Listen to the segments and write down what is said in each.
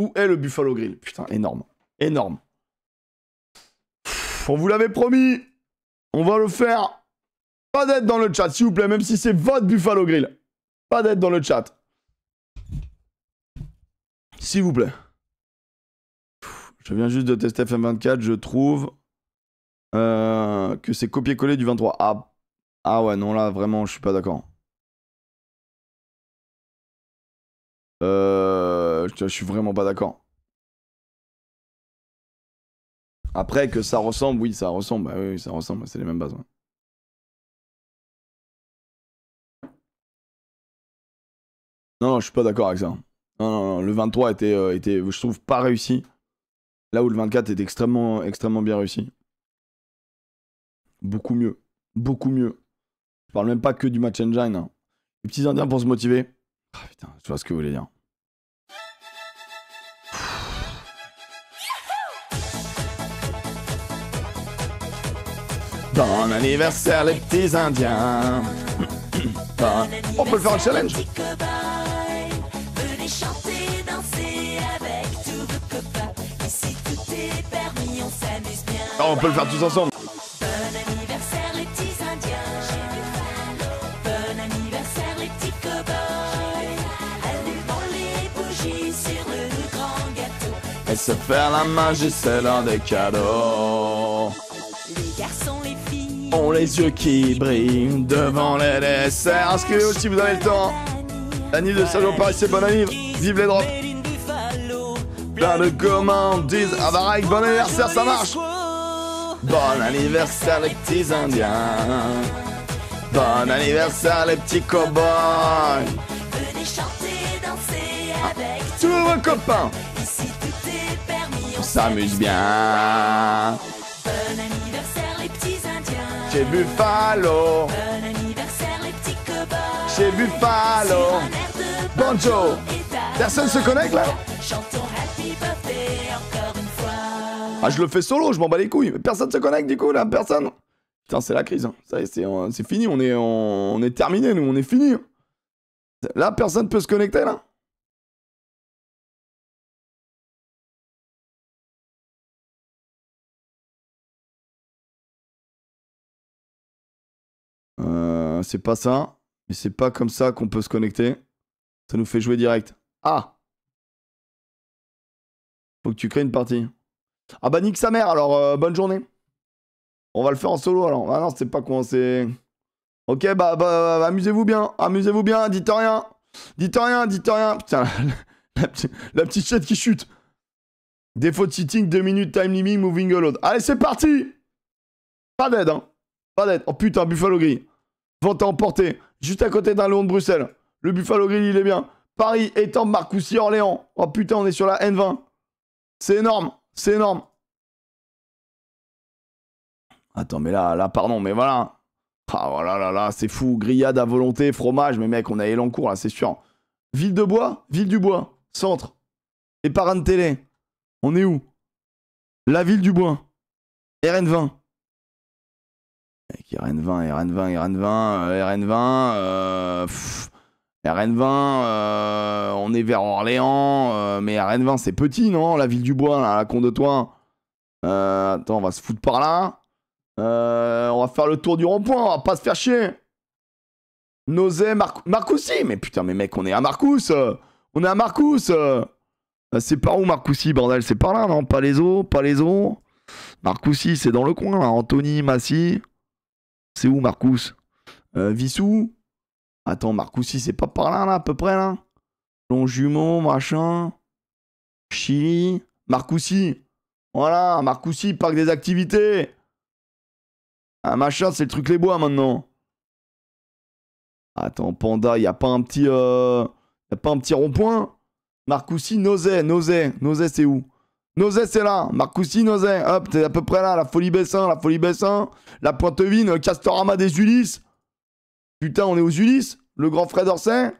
Où est le Buffalo Grill? Putain, énorme. Énorme. on vous l'avait promis. On va le faire. Pas d'être dans le chat, s'il vous plaît, même si c'est votre Buffalo Grill. Pas d'être dans le chat. S'il vous plaît. Je viens juste de tester FM24, je trouve euh, que c'est copier-coller du 23. Ah. ah ouais, non, là, vraiment, je suis pas d'accord. Euh, je suis vraiment pas d'accord. Après, que ça ressemble, oui, ça ressemble. Bah oui, ça ressemble, c'est les mêmes bases. Non, non, je suis pas d'accord avec ça. Non, le 23 était, euh, était, je trouve, pas réussi. Là où le 24 est extrêmement, extrêmement bien réussi. Beaucoup mieux. Beaucoup mieux. Je parle même pas que du match engine. Hein. Les petits indiens pour se motiver. Ah putain, je vois ce que vous voulez dire. Bon anniversaire les petits indiens. On peut le faire un challenge. on peut le faire tous ensemble. Et se faire la main, c'est l'un des cadeaux. Ont les yeux qui brillent devant les desserts. Inscrivez-vous si vous avez le temps. L'année de Salon Paris, c'est bon anniversaire. Vive les drops. Plein de commandes Ah bah bon anniversaire, ça marche Bon anniversaire les petits indiens. Bon anniversaire les petits cowboys. Venez chanter, danser avec tous vos copains. Ici tout est permis, on s'amuse bien. Chez Buffalo. Bon anniversaire les petits cowboys. Chez Buffalo. Bonjour. Personne se connecte là? Chantons Happy Birthday encore une ah, je le fais solo, je m'en bats les couilles. Personne se connecte du coup là, personne. Putain, c'est la crise. Hein. Ça c'est fini, on est, on, est terminé, nous, on est fini. Là, personne peut se connecter là. Euh, c'est pas ça. Mais c'est pas comme ça qu'on peut se connecter. Ça nous fait jouer direct. Ah Faut que tu crées une partie. Ah bah nique sa mère, alors euh, bonne journée. On va le faire en solo alors. Ah non, c'est pas commencé. Ok, bah, bah, bah, amusez-vous bien, amusez-vous bien, dites rien. Dites rien, dites rien. Putain, la, petite chatte qui chute. Défaut de sitting, 2 minutes, time limit, moving load. Allez, c'est parti Pas d'aide, hein. Pas d'aide. Oh putain, Buffalo Grill. Vente à emporter. Juste à côté d'un Léon de Bruxelles. Le Buffalo Grill, il est bien. Paris, étant Marcoussis, Orléans. Oh putain, on est sur la N20. C'est énorme. C'est énorme. Attends, mais là, là, pardon, mais voilà. Ah, voilà, là, là, c'est fou. Grillade à volonté, fromage. Mais mec, on a Elancourt, là, c'est sûr. Ville de Bois Ville du Bois. Centre. Et de télé. On est où? La ville du Bois. RN20. RN20, RN20, RN20, RN20. Euh, RN20, euh, on est vers Orléans, euh, mais RN20 c'est petit, non La ville du bois, là, la con de toi. Euh, attends, on va se foutre par là. on va faire le tour du rond-point, on va pas se faire chier. Nausée, Mar Marcoussi Mais putain, mais mec, on est à Marcous On est à Marcous C'est par où Marcoussi, bordel? C'est par là, non? Pas les eaux, pas les eaux. Marcoussi, c'est dans le coin, là. Anthony, Massy. C'est où Marcous Vissou? Attends, Marcoussi, c'est pas par là, là, à peu près, là jumeau, machin. Chili. Marcoussi. Voilà, Marcoussi, parc des activités. Ah, machin, c'est le truc les bois, maintenant. Attends, Panda, y a pas un petit... Euh... Pas un petit rond-point? Marcoussi, Nozay, Nozay. Nozay, c'est où? Nozay, c'est là. Marcoussi, Nozay. Hop, t'es à peu près là. La Folie Bessin, la Folie Bessin. La Pointe-Vine, Castorama des Ulysses. Putain, on est aux Ulysses Le grand Fred Orsay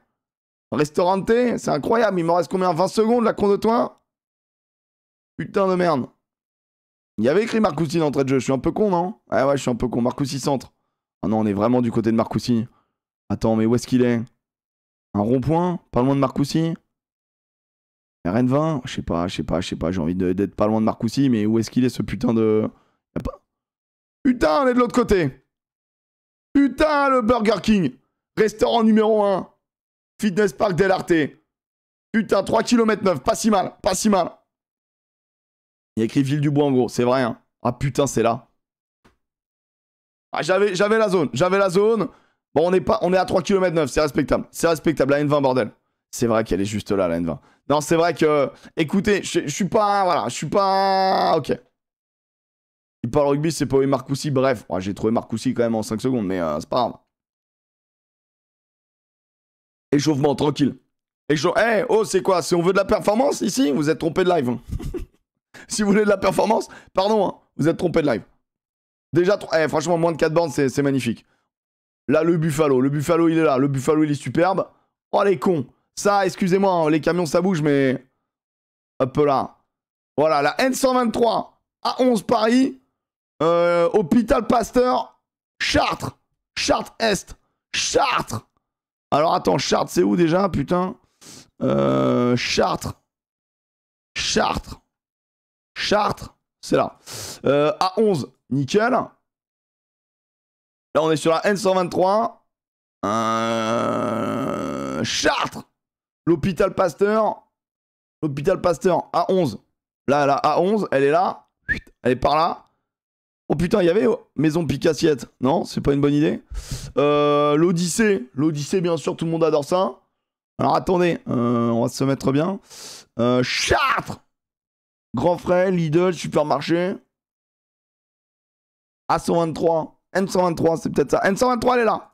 Restauranté C'est incroyable. Il me reste combien? 20 secondes, la con de toi? Putain de merde. Il y avait écrit Marcoussi d'entrée de jeu. Je suis un peu con, non? Ouais, ouais, je suis un peu con. Marcoussi centre. Ah non, on est vraiment du côté de Marcoussi. Attends, mais où est-ce qu'il est? Un rond-point? Pas loin de Marcoussi? RN20, je sais pas, je sais pas, je sais pas, j'ai envie d'être pas loin de Marcoussis, mais où est-ce qu'il est ce putain de. Putain, on est de l'autre côté Putain, le Burger King Restaurant numéro 1 Fitness Park Del Arte Putain, 3 km 9, pas si mal, pas si mal Il y a écrit Ville du Bois en gros, c'est vrai, hein Ah putain, c'est là ah, j'avais, j'avais la zone, j'avais la zone. Bon, on est, pas, on est à 3 km 9, c'est respectable. C'est respectable, la N20, bordel. C'est vrai qu'elle est juste là, la N20. Non, c'est vrai que. Écoutez, je suis pas. Voilà, je suis pas. Ok. Il parle rugby, c'est pas Marcoussi. Bref, j'ai trouvé Marcoussi quand même en 5 secondes, mais euh, c'est pas grave. Échauffement, tranquille. Échauff... Eh, oh, c'est quoi Si on veut de la performance ici, vous êtes trompé de live. si vous voulez de la performance, pardon, hein, vous êtes trompé de live. Déjà, eh, franchement, moins de 4 bandes, c'est c'est magnifique. Là, le Buffalo. Le Buffalo, il est là. Le Buffalo, il est superbe. Oh, les cons. Ça, excusez-moi, hein, les camions, ça bouge, mais. Hop là. Voilà, la N123 à 11 Paris. Euh, Hôpital Pasteur. Chartres. Chartres Est. Chartres. Alors, attends, Chartres, c'est où déjà, putain? Euh, Chartres. Chartres. Chartres. C'est là. Euh, à 11. Nickel. Là, on est sur la N123. Euh, Chartres. L'hôpital Pasteur. L'hôpital Pasteur à 11. Là, là, à 11, elle est là. Elle est par là. Oh putain, il y avait oh, Maison Picassiette. Non, c'est pas une bonne idée. Euh, L'Odyssée. L'Odyssée, bien sûr, tout le monde adore ça. Alors attendez, euh, on va se mettre bien. Euh, Chartres. Grand Frais, Lidl, supermarché. A123. N123, c'est peut-être ça. N123, elle est là.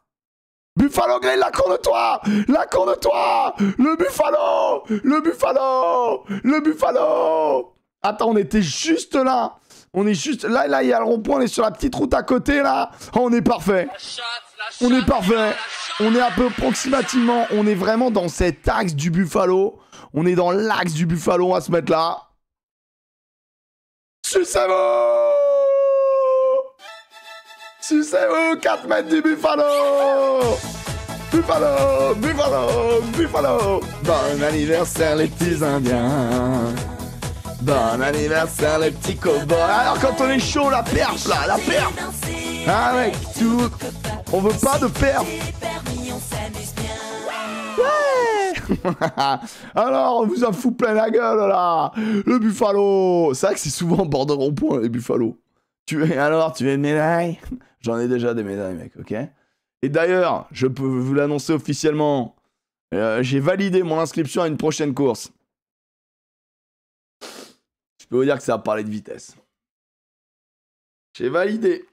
Buffalo Grill, la cour de toi La cour de toi. Le Buffalo Le Buffalo Le Buffalo. Attends, on était juste là. On est juste... Là, là, il y a le rond-point, on est sur la petite route à côté, là. Oh, On est parfait. On est parfait. On est un peu approximativement... On est vraiment dans cet axe du Buffalo. On est dans l'axe du Buffalo, on va se mettre là. Sucez-vous Sucez-vous 4 mètres du Buffalo? Buffalo Buffalo Buffalo. Bon anniversaire les petits indiens. Bon anniversaire les petits cowboys. Alors quand on est chaud, la perf là, la perf Ah mec, tout... On veut pas de Ouais. Alors, on vous en fout plein la gueule là. Le Buffalo. C'est vrai que c'est souvent en bord de rond-point les Buffalo. Tu es alors, tu veux une médaille J'en ai déjà des médailles, mec, ok? Et d'ailleurs, je peux vous l'annoncer officiellement, euh, j'ai validé mon inscription à une prochaine course. Je peux vous dire que ça va parler de vitesse. J'ai validé.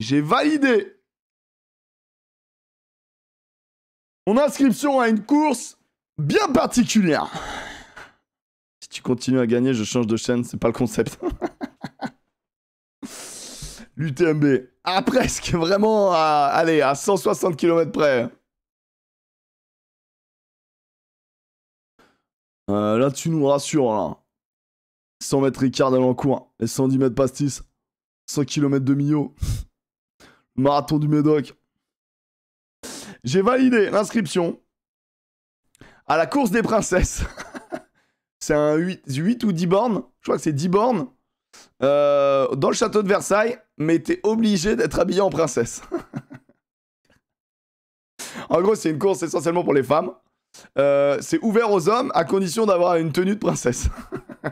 J'ai validé mon inscription à une course bien particulière. Si tu continues à gagner, je change de chaîne, c'est pas le concept. L'UTMB. Ah, presque, vraiment, à, allez, à 160 km près. Euh, là, tu nous rassures, là. 100 mètres Ricard Dalancourt et 110 mètres Pastis. 100 km de Millau. Marathon du Médoc. J'ai validé l'inscription à la course des princesses. c'est un 8, 8 ou 10 bornes? Je crois que c'est 10 bornes. Euh, dans le château de Versailles, mais t'es obligé d'être habillé en princesse. en gros, c'est une course essentiellement pour les femmes. Euh, c'est ouvert aux hommes à condition d'avoir une tenue de princesse.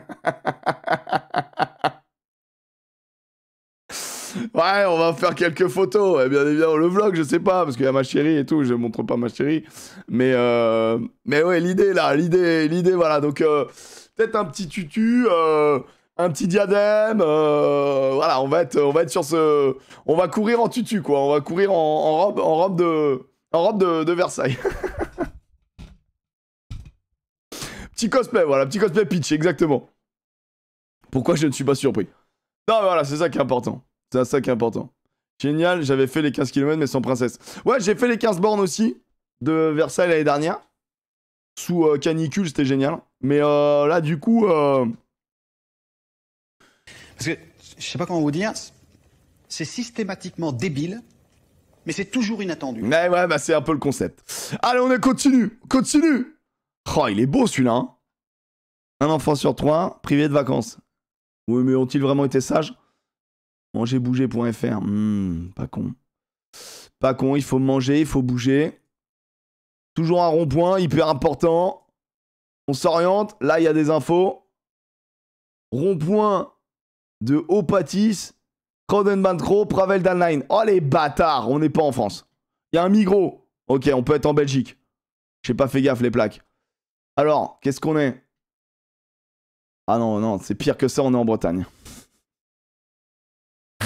ouais, on va faire quelques photos. Et bien évidemment, le vlog, je sais pas, parce qu'il y a ma chérie et tout, je montre pas ma chérie. Mais, euh, mais ouais, l'idée là, l'idée, l'idée, voilà. Donc, euh, peut-être un petit tutu. Un petit diadème, euh, voilà, on va être, on va être sur ce, on va courir en tutu quoi, on va courir en, robe, en robe de, en robe de, Versailles. petit cosplay, voilà, petit cosplay pitch, exactement. Pourquoi je ne suis pas surpris? Non, voilà, c'est ça qui est important, c'est ça qui est important. Génial, j'avais fait les 15 km mais sans princesse. Ouais, j'ai fait les 15 bornes aussi de Versailles l'année dernière, sous euh, canicule, c'était génial. Mais euh, là, du coup. Je sais pas comment vous dire, c'est systématiquement débile, mais c'est toujours inattendu. Ouais, ouais, bah c'est un peu le concept. Allez, on continue, continue. Oh, il est beau celui-là. hein. Un enfant sur trois, privé de vacances. Oui, mais ont-ils vraiment été sages? Mangerbouger.fr. Hmm, pas con. Pas con, il faut manger, il faut bouger. Toujours un rond-point, hyper important. On s'oriente, là il y a des infos. Rond-point de Opatis, Rodenbantro, Pravel d'Anline. Oh les bâtards, on n'est pas en France. Il y a un micro. Ok, on peut être en Belgique. J'ai pas fait gaffe les plaques. Alors, qu'est-ce qu'on est? Ah non, non, c'est pire que ça, on est en Bretagne.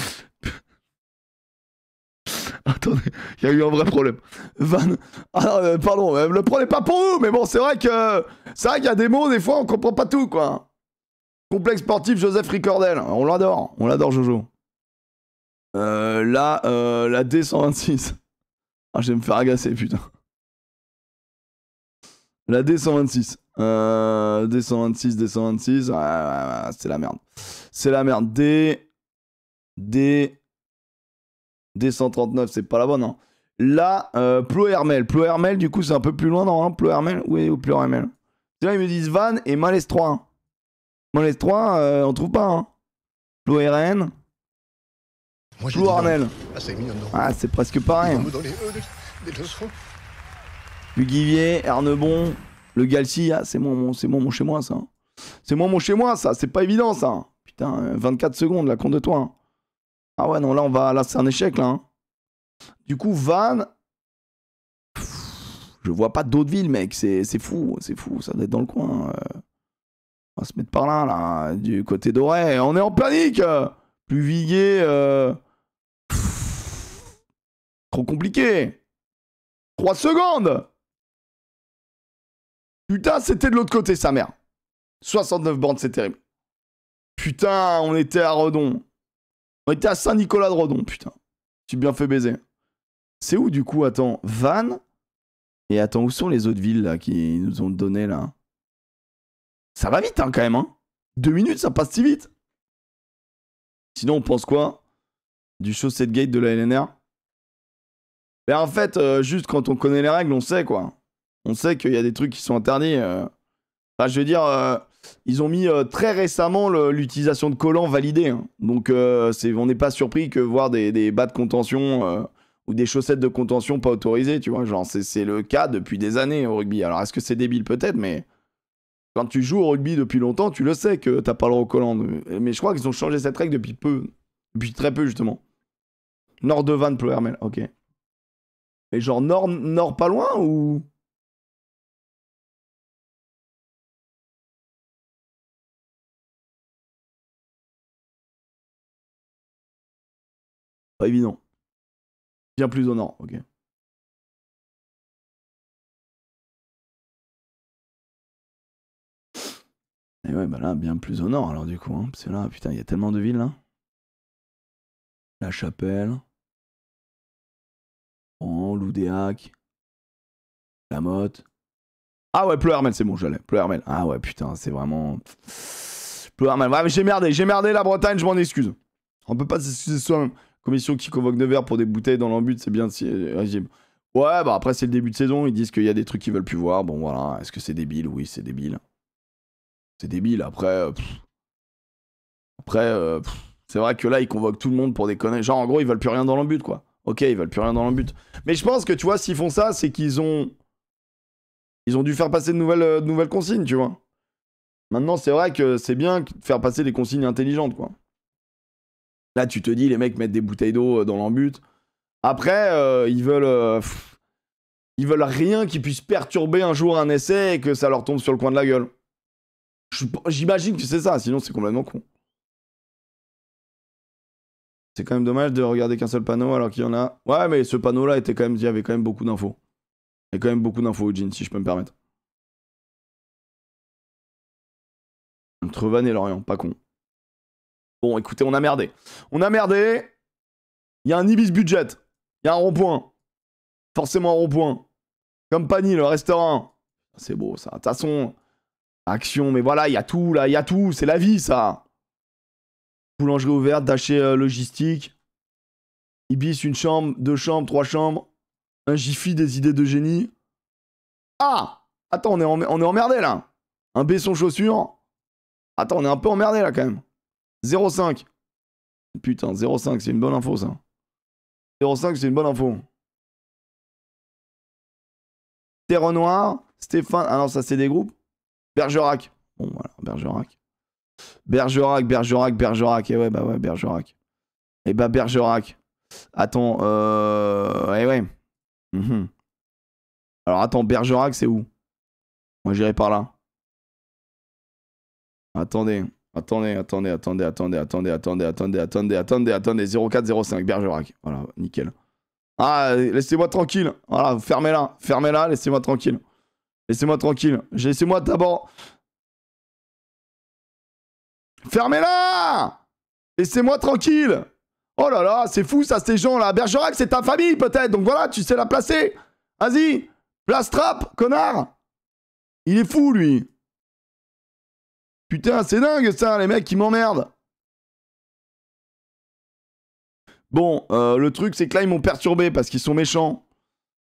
Attendez, il y a eu un vrai problème. Van. Ah, euh, pardon, euh, le problème pas pour vous, mais bon, c'est vrai que. C'est vrai qu'il y a des mots, des fois, on comprend pas tout, quoi. Complexe sportif Joseph Ricordel. On l'adore, on l'adore, Jojo. Euh, là, euh, la D126. Ah, je vais me faire agacer, putain. La D126. Euh, D126, D126. Ouais, ouais, ouais, c'est la merde. C'est la merde. D. D. D139, c'est pas la bonne, hein. Là, euh, Plohermel. Plohermel, du coup, c'est un peu plus loin, normalement. Plohermel Oui, ou Plohermel. Là, ils me disent Van et Malaise 3. Malaise 3, euh, on trouve pas, hein. Moi, j'ai Ploharnel. dit non. Ah, c'est Ah, c'est presque pareil. Me donne les, euh, des- des leçons. Luguivier, Ernebon, le Galcy, ah, c'est moi, mon, c'est moi mon chez moi ça. hein. C'est moi mon chez moi ça, c'est pas évident ça. Putain, euh, 24 secondes là, compte de toi. hein. Ah ouais, non, là on va, là c'est un échec là. hein. Du coup, Van, Pff, je vois pas d'autres villes, mec, c'est, c'est fou, c'est fou, ça doit être dans le coin. euh. On va se mettre par là, là, du côté d'Auray. On est en panique Plus Viguier, euh... trop compliqué. 3 secondes Putain, c'était de l'autre côté, sa mère. 69 bornes, c'est terrible. Putain, on était à Redon. On était à Saint-Nicolas de Redon, putain. Tu bien fait baiser. C'est où, du coup? Attends, Vannes? Et attends, où sont les autres villes, là, qui nous ont donné, là? Ça va vite, hein, quand même, hein Deux minutes, ça passe si vite. Sinon, on pense quoi Du chaussée de gate de la LNR Mais en fait, euh, juste quand on connaît les règles, on sait, quoi. On sait qu'il y a des trucs qui sont interdits. euh. Je veux dire, euh, ils ont mis très récemment l'utilisation de collants validés. hein. Donc, on n'est pas surpris que voir des, bas de contention ou des chaussettes de contention pas autorisées, tu vois. Genre, c'est c'est le cas depuis des années au rugby. Alors, est-ce que c'est débile? Peut-être, mais quand tu joues au rugby depuis longtemps, tu le sais que t'as pas le droit au collant. Mais je crois qu'ils ont changé cette règle depuis peu. Depuis très peu, justement. Nord de Van, Plohermel, ok. Et genre, nord, nord pas loin ou? Pas évident. Bien plus au nord, ok. Et ouais, bah là, bien plus au nord, alors du coup. Hein, là, putain, il y a tellement de villes, là. La Chapelle. Oh, Loudéac. La Motte. Ah ouais, Pleuhermel, c'est bon, j'allais. Pleuhermel. Ah ouais, putain, c'est vraiment... Pleuhermel. Ouais, j'ai merdé, j'ai merdé la Bretagne, je m'en excuse. On peut pas s'excuser soi-même. Commission qui convoque Nevers pour des bouteilles dans l'embut, c'est bien régime. Ouais, bah après c'est le début de saison, ils disent qu'il y a des trucs qu'ils veulent plus voir. Bon voilà, est-ce que c'est débile? Oui, c'est débile. C'est débile, après... euh. Après, euh, c'est vrai que là, ils convoquent tout le monde pour des conneries. Genre, en gros, ils veulent plus rien dans l'embut, quoi. Ok, ils veulent plus rien dans l'embut. Mais je pense que, tu vois, s'ils font ça, c'est qu'ils ont... Ils ont dû faire passer de nouvelles, euh, nouvelles consignes, tu vois. Maintenant, c'est vrai que c'est bien de faire passer des consignes intelligentes, quoi. Là, tu te dis, les mecs mettent des bouteilles d'eau dans l'embut. Après, ils veulent. ils veulent rien qui puisse perturber un jour un essai et que ça leur tombe sur le coin de la gueule. J'imagine que c'est ça, sinon c'est complètement con. C'est quand même dommage de regarder qu'un seul panneau alors qu'il y en a. Ouais, mais ce panneau-là était quand même. Il y avait quand même beaucoup d'infos. Il y a quand même beaucoup d'infos, Eugene, si je peux me permettre. Entre Vannes et Lorient, pas con. Bon, écoutez, on a merdé. On a merdé. Il y a un Ibis budget. Il y a un rond-point. Forcément un rond-point. Compagnie, le restaurant. C'est beau ça. De toute façon, action, mais voilà, il y a tout là, il y a tout. C'est la vie ça. Boulangerie ouverte, daché euh, logistique. Ibis, une chambre, deux chambres, trois chambres. Un Jiffy, des idées de génie. Ah Attends, on est, on est emmerdé là. Un Besson chaussures. Attends, on est un peu emmerdé là quand même. 0,5. Putain, 0,5, c'est une bonne info ça. 0,5, c'est une bonne info. Terre Noir, Stéphane. Ah non, ça c'est des groupes. Bergerac. Bon, voilà, Bergerac. Bergerac, Bergerac, Bergerac. Et ouais, bah ouais, Bergerac. Et bah Bergerac. Attends, euh. Ouais, ouais. Mhm. Alors attends, Bergerac, c'est où Moi j'irai par là. Attendez, attendez, attendez, attendez, attendez, attendez, attendez, attendez, attendez, attendez, attendez, 0405 Bergerac. Voilà, nickel. Ah, laissez-moi tranquille. Voilà, fermez-la, fermez-la, laissez-moi tranquille. Laissez-moi tranquille. Laissez-moi d'abord. Fermez-la Laissez-moi tranquille Oh là là, c'est fou ça, ces gens-là. Bergerac, c'est ta famille peut-être, donc voilà, tu sais la placer. Vas-y, place trap, connard Il est fou, lui. Putain, c'est dingue ça, les mecs qui m'emmerdent. Bon, euh, le truc, c'est que là, ils m'ont perturbé parce qu'ils sont méchants.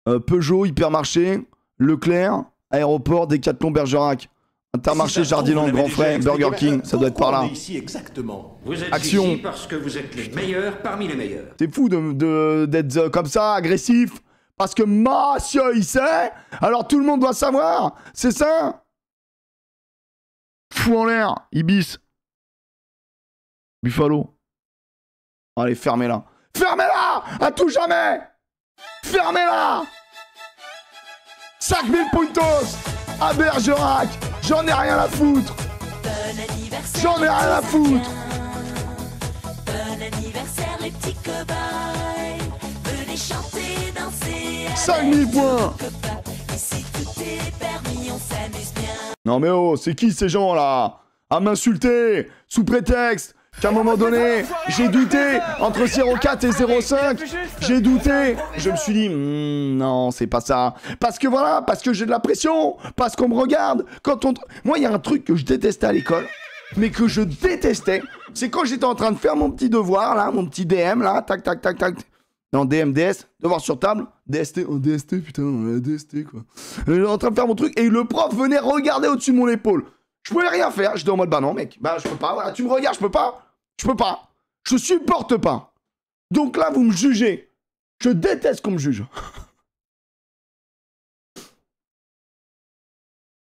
Euh, Peugeot, Hypermarché, Leclerc, Aéroport, Decathlon, Bergerac. Intermarché, Jardiland, Grand Frais, Burger King, ça doit être par là. ici exactement? Vous êtes Action. ici parce que vous êtes les meilleurs parmi les meilleurs. C'est fou de- de- d'être euh, comme ça, agressif. Parce que monsieur, il sait. Alors tout le monde doit savoir. C'est ça? Fou en l'air. Ibis. Buffalo. Allez, fermez-la. Fermez-la À tout jamais Fermez-la 5000 puntos à Bergerac J'en ai rien à foutre. J'en ai rien à foutre. Bon anniversaire les petits cow-boys. Venez chanter, danser. avec 5000 points. Non mais oh, c'est qui ces gens-là À m'insulter Sous prétexte qu'à un moment donné, j'ai douté entre 04 et 05. J'ai douté. Je me suis dit, Hmm, non, c'est pas ça. Parce que voilà, parce que j'ai de la pression. Parce qu'on me regarde. Quand on... Moi, il y a un truc que je détestais à l'école. Mais que je détestais. C'est quand j'étais en train de faire mon petit devoir, là, mon petit DM, là, tac, tac, tac, tac. Non, DM, DS, devoir sur table. DST, oh, DST, putain, euh, DST, quoi. J'étais en train de faire mon truc et le prof venait regarder au-dessus de mon épaule. Je pouvais rien faire. J'étais en mode, bah non, mec, bah je peux pas. Voilà, tu me regardes, je peux pas. Je peux pas. Je supporte pas. Donc là, vous me jugez. Je déteste qu'on me juge.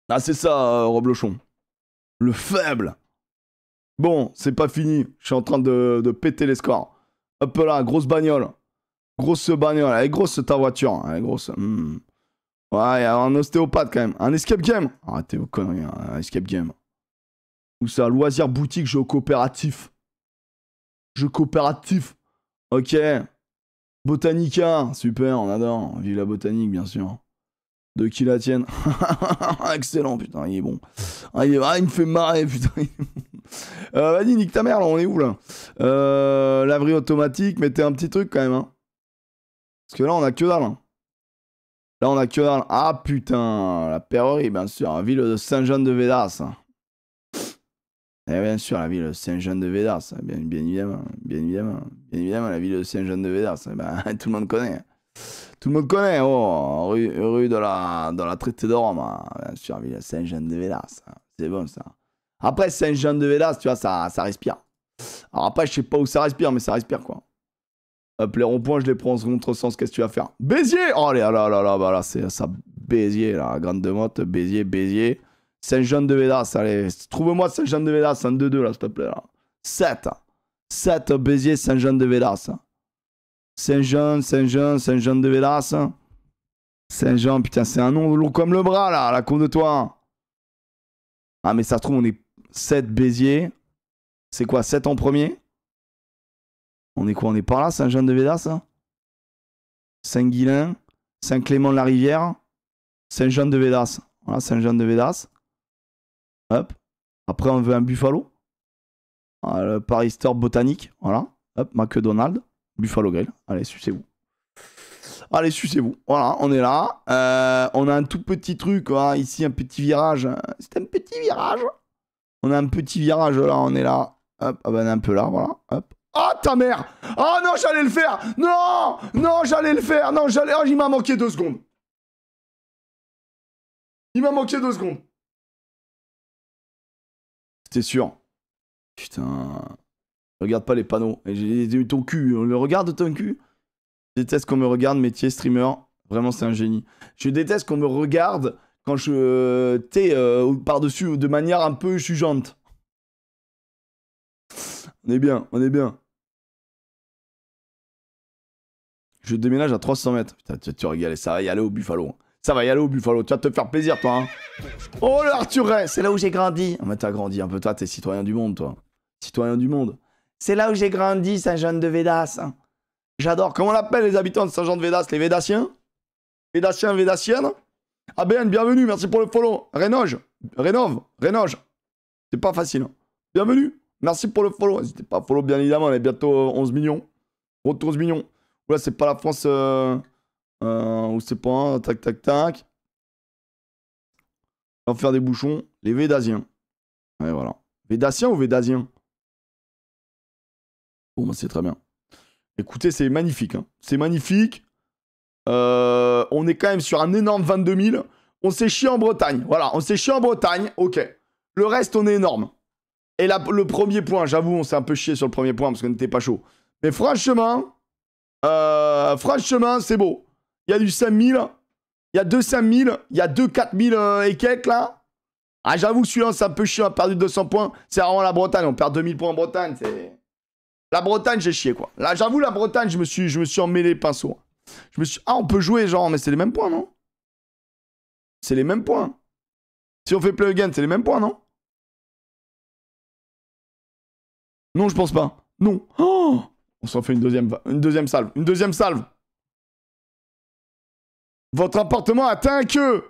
ah, c'est ça, euh, Roblochon. Le faible. Bon, c'est pas fini. Je suis en train de, péter les scores. Hop là, grosse bagnole. Grosse bagnole. Elle est grosse ta voiture. Elle est grosse. Hmm. Ouais, il y a un ostéopathe quand même. Un escape game. Arrêtez vos conneries. hein, Un escape game. Où ça Loisir boutique, jeu coopératif. Jeu coopératif. Ok. Botanica. Super, on adore. Vive la botanique, bien sûr. De qui la tienne? Excellent, putain, il est bon. Ah, il, ah, me fait marrer, putain. Euh, Vas-y, nique ta mère, là, on est où, là? Euh, automatique, mettez un petit truc, quand même, hein. Parce que là, on a que dalle, hein. Là, on a que dalle. Ah, putain, la Perrerie, bien sûr. Ville de Saint-Jean-de-Védas. Eh bien sûr, la ville de Saint-Jean-de-Védas. Bien, bien évidemment. Bien évidemment. Bien évidemment, la ville de Saint-Jean-de-Védas. Ben, tout le monde connaît. Tout le monde connaît. Oh, rue, rue de la, de la traité de Rome. hein. Bien sûr, la ville de Saint-Jean-de-Védas. C'est bon, ça. Après, Saint-Jean-de-Védas, tu vois, ça, ça respire. Alors après, je sais pas où ça respire, mais ça respire, quoi. Hop, les ronds-points, je les prends en contre-sens. Qu'est-ce que tu vas faire? Béziers Oh là là là là, bah là, c'est ça. Béziers, là. Grande de Motte, Béziers, Béziers. Saint-Jean-de-Védas, allez. Trouve-moi Saint-Jean-de-Védas, un 2-2, là, s'il te plaît, là. 7. 7, Béziers, Saint-Jean-de-Védas. Saint-Jean, Saint-Jean, Saint-Jean-de-Védas. Saint-Jean, putain, c'est un nom long comme le bras, là, la con de toi. Ah, mais ça se trouve, on est 7 Béziers. C'est quoi, 7 en premier? On est quoi On est par là, Saint-Jean-de-Védas hein Saint-Guilain, Saint-Clément-la-Rivière, Saint-Jean-de-Védas. Voilà, Saint-Jean-de-Védas. Après, on veut un Buffalo. Ah, le Paris Store Botanique. Voilà. Hop, McDonald's. Buffalo Grill. Allez, sucez-vous. Allez, sucez-vous. Voilà, on est là. Euh, on a un tout petit truc, voilà, ici, un petit virage. C'est un petit virage. On a un petit virage là, on est là. Hop, ah ben, on est un peu là, voilà. Hop. Ah ta mère Oh non, j'allais le faire Non Non, j'allais le faire Non, j'allais... Oh, il m'a manqué deux secondes. Il m'a manqué deux secondes. T'es sûr? Putain. Regarde pas les panneaux. J'ai ton cul. On le regarde ton cul? Je déteste qu'on me regarde, métier streamer. Vraiment, c'est un génie. Je déteste qu'on me regarde quand je. T'es euh, par-dessus de manière un peu jugeante. On est bien, on est bien. Je déménage à 300 mètres. Putain, tu, tu rigoles, ça va y aller au Buffalo. Ça va y aller au Buffalo. Tu vas te faire plaisir, toi. Hein. Oh, le Arthur Ray, c'est là où j'ai grandi. Ah, mais t'as grandi un peu, toi, t'es citoyen du monde, toi. Citoyen du monde. C'est là où j'ai grandi, Saint-Jean de Védas. hein. J'adore. Comment on appelle les habitants de Saint-Jean de Védas Les Védassiens Védassiens, Védassiennes Ah ben, bienvenue, merci pour le follow. Rénoge, rénove, rénoge. C'est pas facile. hein. Bienvenue, merci pour le follow. N'hésitez pas à follow, bien évidemment, on est bientôt euh, 11 millions. Road to 11 millions. Là, c'est pas la France euh, euh, où c'est pas un, tac, tac, tac. On va faire des bouchons. Les Védasiens. Ouais, voilà. Védassiens ou Védasiens? Bon, bah, c'est très bien. Écoutez, c'est magnifique. hein. C'est magnifique. Euh, on est quand même sur un énorme 22 000. On s'est chié en Bretagne. Voilà, on s'est chié en Bretagne. Ok. Le reste, on est énorme. Et le premier point, j'avoue, on s'est un peu chié sur le premier point parce qu'on n'était pas chaud. Mais franchement, euh, franchement, c'est beau. Il y a du 5000. Il y a deux 5000. Il y a deux 4000 euh, et quelques là. Ah, j'avoue celui-là, c'est un peu chiant. On a perdu 200 points. C'est vraiment la Bretagne. On perd 2000 points en Bretagne. C'est. La Bretagne, j'ai chié quoi. Là, j'avoue, la Bretagne, je me suis, emmêlé les pinceaux. Je me suis. Ah, on peut jouer, genre, mais c'est les mêmes points, non? C'est les mêmes points. Si on fait play again, c'est les mêmes points, non? Non, je pense pas. Non. Oh on s'en fait une deuxième salve. Une deuxième salve. Votre appartement atteint que.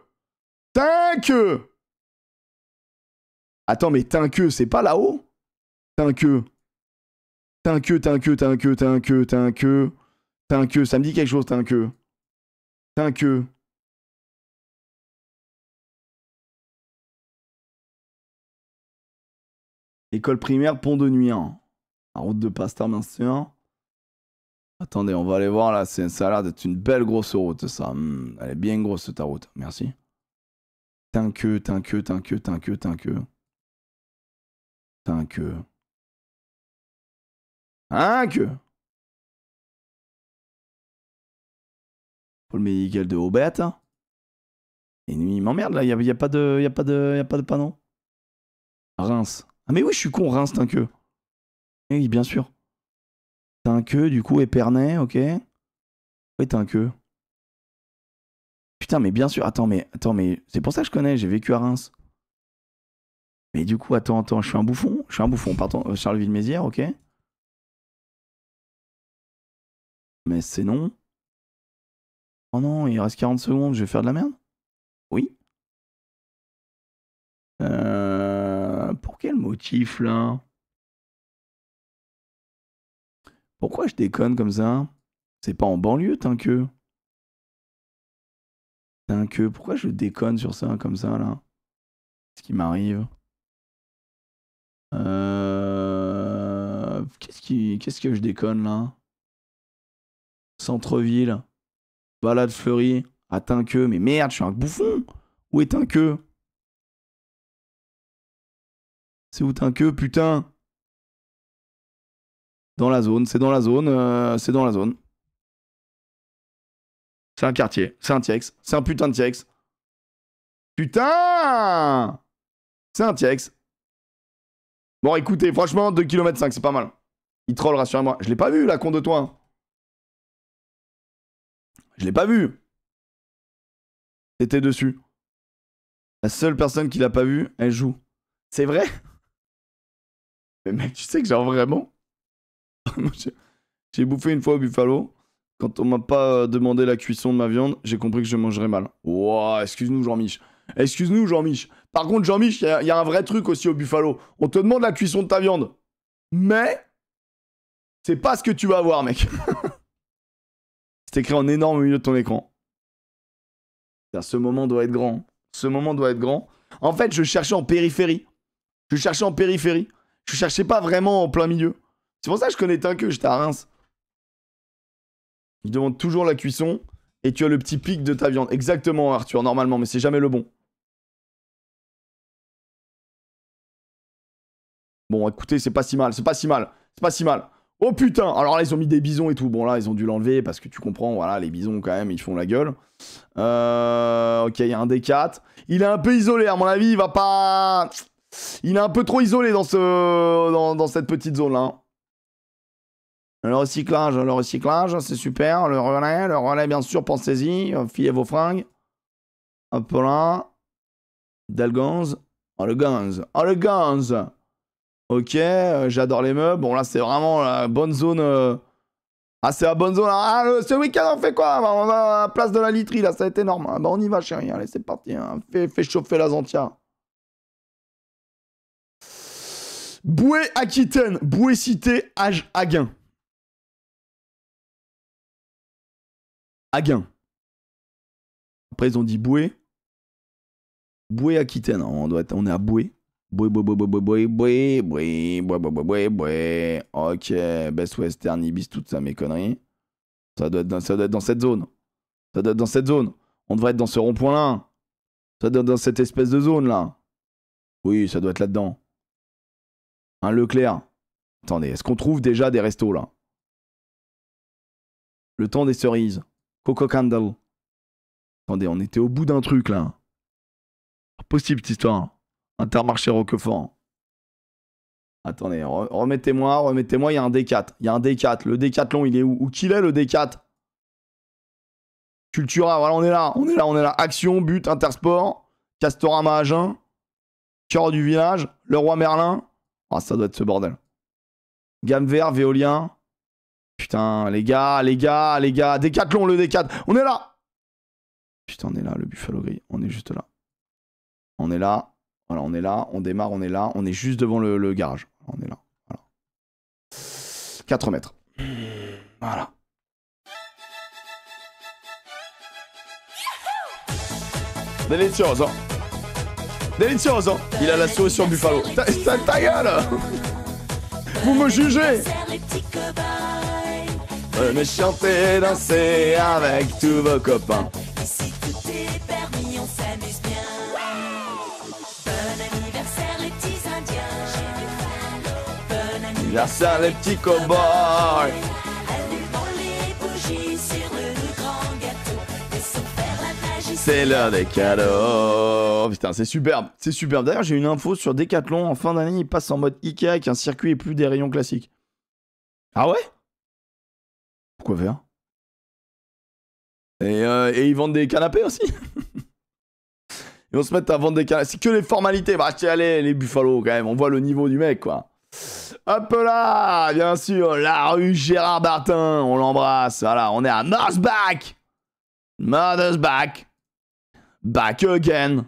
T'as que. Attends, mais t'as que, c'est pas là-haut? T'as que. T'as que, t'as que, t'as que, t'as que, ça me dit quelque chose, t'as que. École primaire, pont de nuit. hein. La route de Pasteur Minster. Attendez, on va aller voir là. c'est- Ça a l'air d'être une belle grosse route, ça. Hmm, elle est bien grosse, ta route. Merci. T'as que, t'as que, t'as que, t'as que, t'as que. T'as que. Un que? Pôle médical de Aubette. Et il m'emmerde là, il n'y a, pas de. Y pas de. Pas de panneau. Reims. Ah mais oui, je suis con, Reims, t'as que. Eh Oui, bien sûr. T'as un queue, du coup, Épernay, ok. Oui, t'as un queue. Putain, mais bien sûr. Attends, mais attends, mais c'est pour ça que je connais. J'ai vécu à Reims. Mais du coup, attends, attends, je suis un bouffon. Je suis un bouffon, pardon. Euh, Charleville-Mézières, ok. Mais c'est non. Oh non, il reste 40 secondes. Je vais faire de la merde. Oui. Euh, pour quel motif là? Pourquoi je déconne comme ça? C'est pas en banlieue, t'as que. Pourquoi je déconne sur ça comme ça là? Qu'est-ce qui m'arrive? Euh... Qu'est-ce qui... Qu'est-ce que je déconne là? Centre-ville. Balade fleurie. À que. Mais merde, je suis un bouffon. Où est que C'est où que, putain? Dans la zone, c'est dans la zone, euh, c'est dans la zone. C'est un quartier, c'est un TX, c'est un putain de TX. Putain C'est un TX. Bon, écoutez, franchement, 2 km 5, c'est pas mal. Il troll, rassurez-moi. Je l'ai pas vu, la con de toi. Je l'ai pas vu. T'étais dessus. La seule personne qui l'a pas vu, elle joue. C'est vrai? Mais mec, tu sais que genre vraiment... J'ai- bouffé une fois au Buffalo. Quand on m'a pas euh, demandé la cuisson de ma viande, j'ai compris que je mangerais mal. Ouah, excuse-nous Jean-Mich. Excuse-nous Jean-Mich. Par contre, Jean-Mich, il y, a- un vrai truc aussi au Buffalo. On te demande la cuisson de ta viande. Mais... C'est pas ce que tu vas avoir, mec. C'est écrit en énorme au milieu de ton écran. Ce moment doit être grand. Ce moment doit être grand. En fait, je cherchais en périphérie. Je cherchais en périphérie. Je cherchais pas vraiment en plein milieu. C'est pour ça que je connais que j'étais à Reims. Il demande toujours la cuisson et tu as le petit pic de ta viande. Exactement, Arthur, normalement, mais c'est jamais le bon. Bon, écoutez, c'est pas si mal, c'est pas si mal, c'est pas si mal. Oh putain Alors là, ils ont mis des bisons et tout. Bon, là, ils ont dû l'enlever parce que tu comprends, voilà, les bisons, quand même, ils font la gueule. Euh, ok, il y a un D4. Il est un peu isolé, à mon avis, il va pas... Il est un peu trop isolé dans, ce... dans, dans cette petite zone-là. Le recyclage, le recyclage, c'est super. Le relais, le relais, bien sûr, pensez-y. Filez vos fringues. Hop là. Delganz. Oh, le Guns. Oh, le Guns. Ok, euh, j'adore les meubles. Bon, là, c'est vraiment la bonne zone. euh. Ah, c'est la bonne zone. Ah, le- ce week-end, on fait quoi? Bah, On va la place de la literie, là, ça a été énorme. Ah, bah, on y va, chérie. Allez, c'est parti. hein. Fais, fais chauffer la Zantia. Boué Aquitaine, Boué Cité, Age Aguin. Aguin. Après, ils ont dit Boué. Boué Aquitaine. On, doit être, on est à Boué. Boué, boué, boué, boué, boué, boué, boué, boué, boué, boué, boué, boué. Ok, Best Western, Ibis, tout ça, mes conneries. Ça doit, être dans, ça doit être dans cette zone. Ça doit être dans cette zone. On devrait être dans ce rond-point-là. Ça doit être dans cette espèce de zone-là. Oui, ça doit être là-dedans. Un Leclerc. Attendez, est-ce qu'on trouve déjà des restos, là Le temps des cerises. Coco Candle. Attendez, on était au bout d'un truc, là. Possible, cette histoire. Intermarché Roquefort. Attendez, re- remettez-moi, remettez-moi, il y a un D4. Il y a un D4. Le Décathlon, il est où? Où qu'il est, le D4 Cultura, voilà, on est là. On est là, on est là. Action, but, Intersport. Castorama Agen. Cœur du village. Le Roi Merlin. Ah, ça doit être ce bordel. Gamme vert, Véolien. Putain, les gars, les gars, les gars. Décathlon, le D4. On est là Putain, on est là, le Buffalo Grill. On est juste là. On est là. Voilà, on est là. On démarre, on est là. On est juste devant le, garage. On est là. Voilà. 4 mètres. Voilà. Delizioso. Delizioso. Il a la souris sur Buffalo. Ta, ta gueule Vous me jugez Venez chanter, danser avec tous vos copains. Ici tout est permis, on s'amuse bien. Bon anniversaire les petits indiens. Bon Anniversaire les petits cowboys. C'est l'heure des cadeaux. Putain, c'est superbe. C'est superbe. D'ailleurs, j'ai une info sur Decathlon. En fin d'année, ils passent en mode Ikea avec un circuit et plus des rayons classiques. Ah ouais? Pourquoi faire et, euh, et ils vendent des canapés aussi? Ils vont se mettre à vendre des canapés. C'est que les formalités. Bah, tiens, allez, les Buffalo, quand même. On voit le niveau du mec, quoi. Hop là, bien sûr, la rue Gérard Bartin, on l'embrasse. Voilà, on est à Marsback. Mother's back. Back again.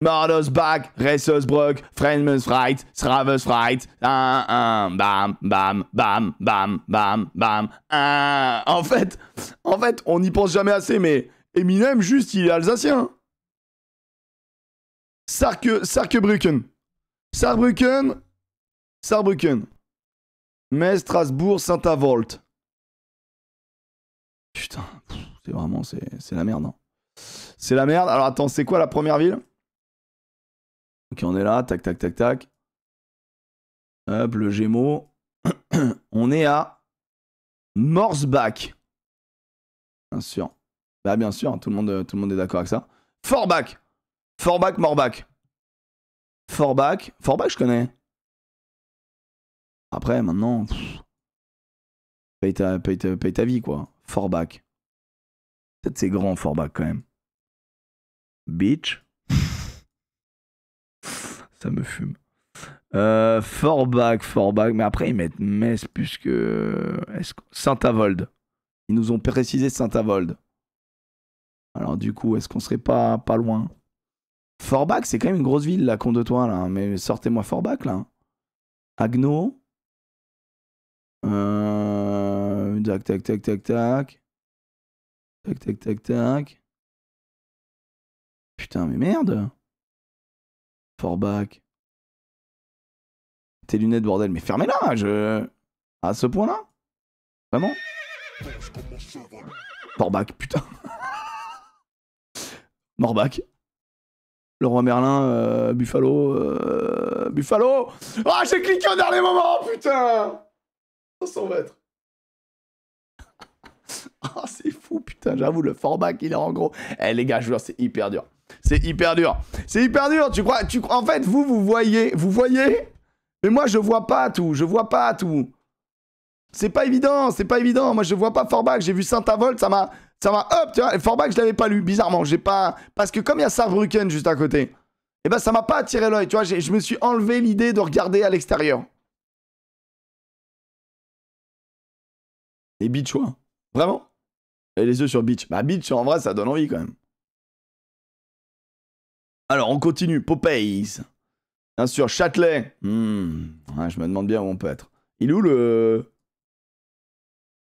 Mother's back. Racersbrook. Friendman's right. Straver's right. Un, un, bam, bam, bam, bam, bam, bam. Un. En fait, en fait, on n'y pense jamais assez, mais Eminem, juste, il est alsacien. Sarke, Sarkebrücken. Saarbrücken. Saarbrücken. Metz, Strasbourg, Saint-Avold. Putain, c'est vraiment, c'est la merde. hein. C'est la merde. Alors attends, c'est quoi la première ville? Ok, on est là, tac, tac, tac, tac. Hop, le Gémeaux. on est à Morsbach. Bien sûr. Bah bien sûr, tout le monde, est d'accord avec ça. Forbach. Forbach, Morbach. Forbach. Forbach, je connais. Après, maintenant, paye, ta, paye, ta, paye ta vie, quoi. Forbach. Peut-être c'est grand, Forbach, quand même. Beach. Ça me fume. Euh, Forbach, Forbach. Mais après, ils mettent Metz plus est-ce que- Saint-Avold. Ils nous ont précisé Saint-Avold. Alors du coup, est-ce qu'on serait pas, pas loin? Forbach, c'est quand même une grosse ville, là, con de toi, là. Mais sortez-moi Forbach, là. Agno. Euh... Tac, tac, tac, tac, tac. Tac, tac, tac, tac. Putain, mais merde. Forbach. Tes lunettes, bordel. Mais fermez-la, je... À ce point-là Vraiment Forbach, putain. Morbach. Le roi Merlin, euh, Buffalo. euh, Buffalo Ah, j'ai cliqué au dernier moment, putain 500 mètres. Ah, c'est fou, putain, j'avoue, le fallback, il est en gros. Eh, les gars, je c'est hyper dur. C'est hyper dur. C'est hyper dur, tu crois, En fait, vous, vous voyez, vous voyez Mais moi, je vois pas tout, je vois pas tout. C'est pas évident, c'est pas évident. Moi, je vois pas fallback, j'ai vu Saint-Avold, ça m'a... Ça m'a hop, tu vois, Forbach, je l'avais pas lu, bizarrement. J'ai pas. Parce que comme il y a Saarbrücken juste à côté, et ben ça m'a pas attiré l'œil, tu vois. Je me suis enlevé l'idée de regarder à l'extérieur. Les beach, quoi. Vraiment Et les yeux sur beach. Bah, beach, en vrai, ça donne envie quand même. Alors, on continue. Popeyes. Bien sûr, Châtelet. Hmm, je me demande bien où on peut être. Il est où le.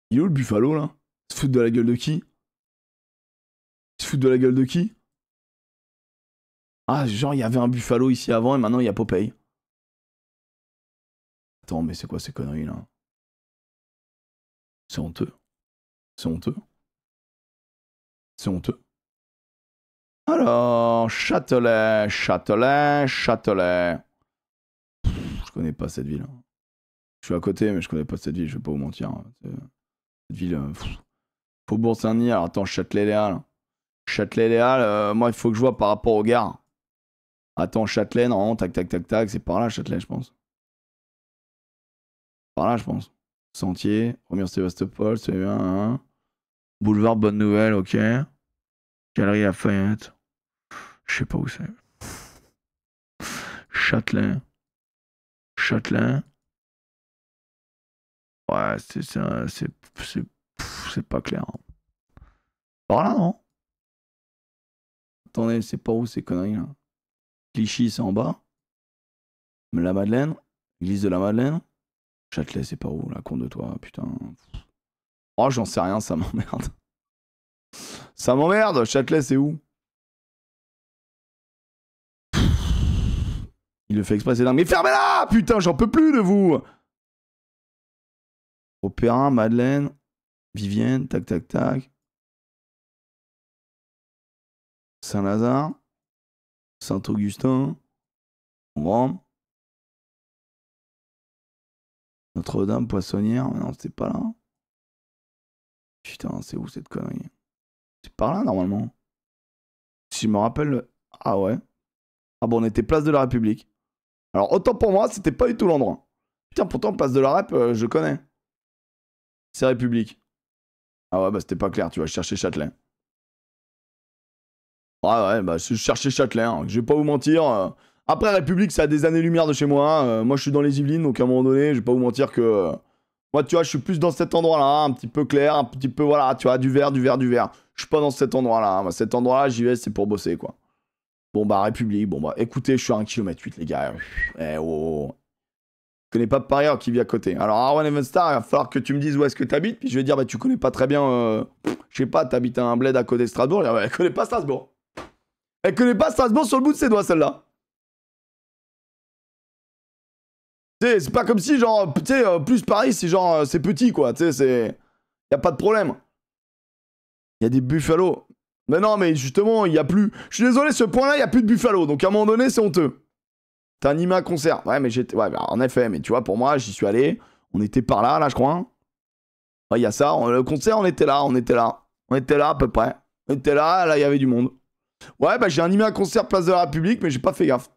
Il est où le Buffalo, là? Se foutre de la gueule de qui? Se foutent de la gueule de qui? Ah, genre, il y avait un Buffalo ici avant et maintenant il y a Popeye. Attends, mais c'est quoi ces conneries là? C'est honteux. C'est honteux. C'est honteux. Alors, Châtelet, Châtelet, Châtelet. Je connais pas cette ville. hein. Je suis à côté, mais je connais pas cette ville, je vais pas vous mentir. hein. Cette ville. euh. Faubourg Saint-Denis, alors attends, Châtelet-Léal. Châtelet-Léal, euh, moi, il faut que je vois par rapport aux gares. Attends, Châtelet, non, tac, tac, tac, tac, c'est par là, Châtelet, je pense. Par là, je pense. Sentier, Première Sébastopol, c'est bien, hein. Boulevard Bonne Nouvelle, ok. Galerie Lafayette. Je sais pas où c'est. Châtelet. Châtelet. Ouais, c'est c'est c'est c'est c'est pas clair. Par là, non Attendez, c'est pas où ces conneries là Clichy, c'est en bas. La Madeleine, église de la Madeleine. Châtelet, c'est pas où la con de toi, putain. Oh, j'en sais rien, ça m'emmerde. Ça m'emmerde, Châtelet, c'est où? Il le fait exprès, c'est dingue. Mais fermez-la Putain, j'en peux plus de vous Opéra, Madeleine, Vivienne, tac, tac, tac. Saint-Lazare, Saint-Augustin, Rome, Notre-Dame, Poissonnière, non, c'était pas là. Putain, c'est où cette connerie? C'est par là, normalement. Si je me rappelle... Ah ouais. Ah bon, on était place de la République. Alors, autant pour moi, c'était pas du tout l'endroit. Putain, pourtant, place de la Rep, euh, je connais. C'est République. Ah ouais, bah c'était pas clair, tu vas chercher Châtelet. Ouais, ouais, bah je cherchais Châtelet, hein. je vais pas vous mentir. euh. Après, République, ça a des années-lumière de chez moi. euh, moi, je suis dans les Yvelines, donc à un moment donné, je vais pas vous mentir que. Moi, tu vois, je suis plus dans cet endroit-là, un petit peu clair, un petit peu, voilà, tu vois, du vert, du vert, du vert. Je suis pas dans cet endroit-là. Moi, cet endroit-là, j'y vais, c'est pour bosser, quoi. Bon, bah, République, bon, bah, écoutez, je suis à 1 km 8, les gars. Eh, oh, oh. Je connais pas Paris qui vit à côté. Alors, Arwen Evenstar, il va falloir que tu me dises où est-ce que t'habites, puis je vais dire, bah, tu connais pas très bien. euh, Je sais pas, t'habites à un bled à côté de Strasbourg. Elle connaît pas Strasbourg. Elle connaît pas Strasbourg sur le bout de ses doigts, celle-là. C'est pas comme si, genre, tu sais, euh, plus Paris, c'est genre, euh, c'est petit, quoi. Tu sais, c'est. Y a pas de problème. Il y a des buffalo. Mais non, mais justement, il y a plus. Je suis désolé, ce point-là, il y a plus de buffalo. Donc à un moment donné, c'est honteux. T'as un concert. Ouais, mais j'étais. Ouais, bah, en effet, mais tu vois, pour moi, j'y suis allé. On était par là, là, je crois. Ouais, il y a ça. Le concert, on était là, on était là. On était là à peu près. On était là, là, il y avait du monde. Ouais, bah j'ai animé un concert place de la République, mais j'ai pas fait gaffe.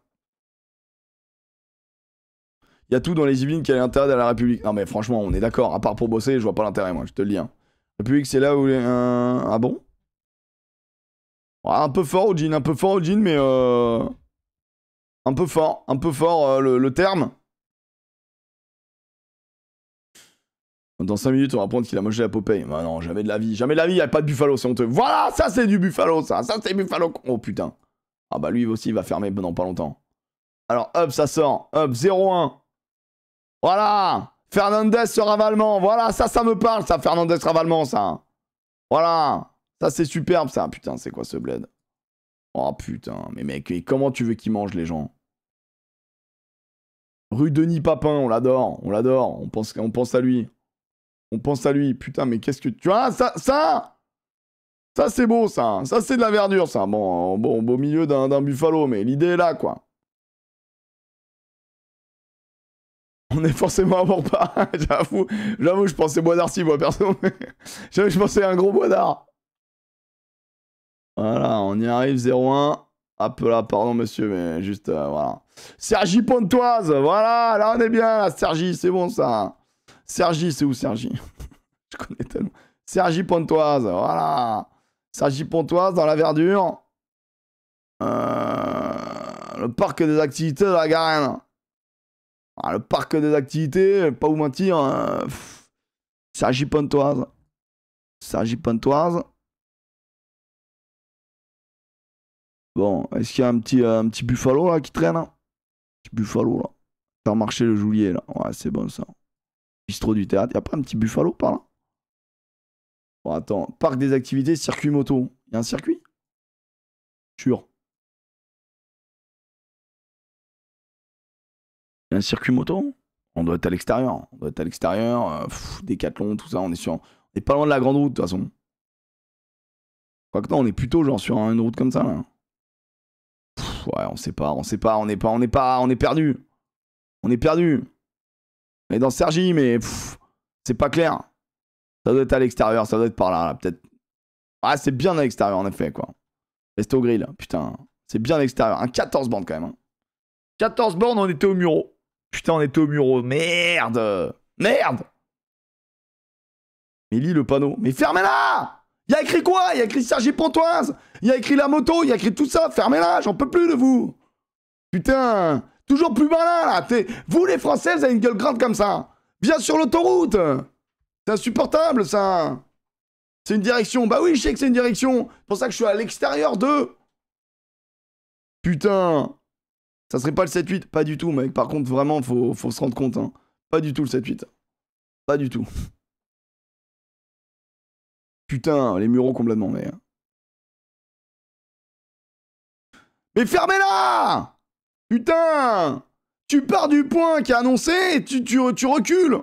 Il y a tout dans les Yvelines qui a l'intérêt d'aller à la République. Non, mais franchement, on est d'accord. À part pour bosser, je vois pas l'intérêt, moi, je te le dis. hein. République, c'est là où les. euh, Ah bon? Un peu fort jean, un peu fort jean, mais. Euh... Un peu fort, un peu fort euh, le, le terme. Dans 5 minutes, on va apprendre qu'il a mangé la Popeye. Bah non, jamais de la vie. Jamais de la vie, y a pas de buffalo, c'est honteux. Voilà, ça c'est du buffalo, ça. Ça c'est buffalo. Oh putain. Ah bah lui aussi, il va fermer dans pas longtemps. Alors, hop, ça sort. Hop, 0-1. Voilà. Fernandez ravalement. Voilà, ça, ça me parle, ça, Fernandez ravalement, ça. Voilà. Ça, c'est superbe, ça. Putain, c'est quoi ce bled? Oh putain, mais mec, comment tu veux qu'ils mangent, les gens? Rue Denis Papin, on l'adore, on l'adore, on pense, à lui. On pense à lui, putain, mais qu'est-ce que... Tu vois, ça, ça Ça, c'est beau, ça. Ça, c'est de la verdure, ça. Bon, bon, au milieu d'un buffalo, mais l'idée est là, quoi. On est forcément à pas. j'avoue, j'avoue, je pensais bois d'arcy, moi, perso. j'avoue, je pensais un gros bois d'art. Voilà, on y arrive, 0-1. Hop là, pardon, monsieur, mais juste, euh, voilà. Sergi Pontoise, voilà, là, on est bien, là, Sergi, c'est bon, ça. Sergi, c'est où, Sergi? Je connais tellement. Sergi Pontoise, voilà. Sergi Pontoise dans la verdure. Euh, le parc des activités de la Garenne. Ah, le parc des activités, pas vous mentir. Hein, pff, Sergi Pontoise. Sergi Pontoise. Bon, est-ce qu'il y a un petit, euh, buffalo là qui traîne hein? Petit buffalo là. Faire marcher le joulier là. Ouais, c'est bon ça. Bistrot du théâtre. Y'a pas un petit buffalo par là? Bon, attends. Parc des activités, circuit moto. Y'a un circuit? Sûr. Circuit moto On doit être à l'extérieur. On doit être à l'extérieur. Euh, pff, Décathlon, tout ça. On est sur. On est pas loin de la grande route de toute façon. Quoique non, on est plutôt genre sur une route comme ça là. Ouais, on sait pas, on sait pas, on est pas, on est pas, on est perdu. On est perdu. On est dans Sergi, mais c'est pas clair. Ça doit être à l'extérieur, ça doit être par là, là, peut-être. Ah, c'est bien à l'extérieur en effet, quoi. Resto grill, putain. C'est bien à l'extérieur. Un 14 bornes quand même. hein. 14 bornes, on était au Muro. Putain, on était au Muro. Merde. Merde. Mais lis le panneau. Mais fermez-la. Il y a écrit quoi? Il y a écrit Sergi Pontoise. Il y a écrit la moto, il y a écrit tout ça. Fermez-la, j'en peux plus de vous. Putain. Toujours plus malin, là. Vous, les Français, vous avez une gueule grande comme ça. Viens sur l'autoroute. C'est insupportable, ça. C'est une direction. Bah oui, je sais que c'est une direction. C'est pour ça que je suis à l'extérieur d'eux. Putain Ça serait pas le 7-8 Pas du tout, mec. Par contre, vraiment, faut, faut se rendre compte. Hein. Pas du tout le 7-8. Pas du tout. Putain, les muraux complètement, mais... hein. Mais fermez-la Putain Tu pars du point qui est annoncé et tu, tu, tu recules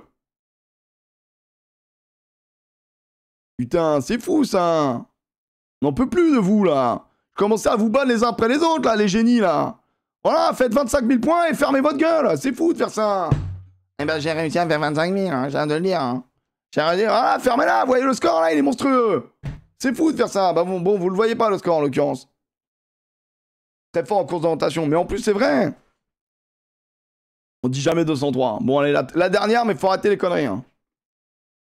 Putain, c'est fou ça On n'en peut plus de vous là Commencez à vous battre les uns après les autres là, les génies là Voilà, faites 25 000 points et fermez votre gueule C'est fou de faire ça Eh ben j'ai réussi à faire 25 000, hein, j'ai rien de le dire. Hein. J'ai dire, voilà, fermez-la, voyez le score là, il est monstrueux C'est fou de faire ça Bah bon, bon, vous le voyez pas le score en l'occurrence. Très fort en course d'orientation, mais en plus c'est vrai On dit jamais 203. Bon allez, la, la dernière, mais faut arrêter les conneries. Hein.